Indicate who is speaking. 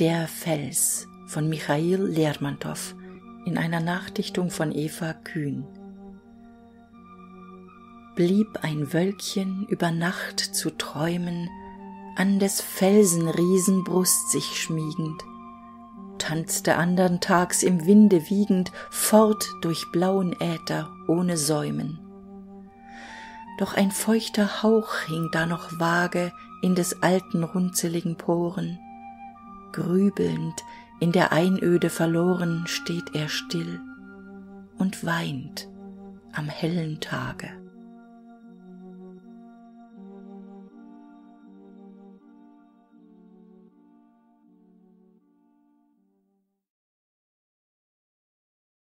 Speaker 1: Der Fels von Michail Lermontow in einer Nachdichtung von Eva Kühn. Blieb ein Wölkchen über Nacht zu träumen, an des Felsen Riesenbrust sich schmiegend, tanzte andern Tags im Winde wiegend fort durch blauen Äther ohne Säumen. Doch ein feuchter Hauch hing da noch vage in des alten runzeligen Poren, grübelnd in der Einöde verloren steht er still und weint am hellen Tage.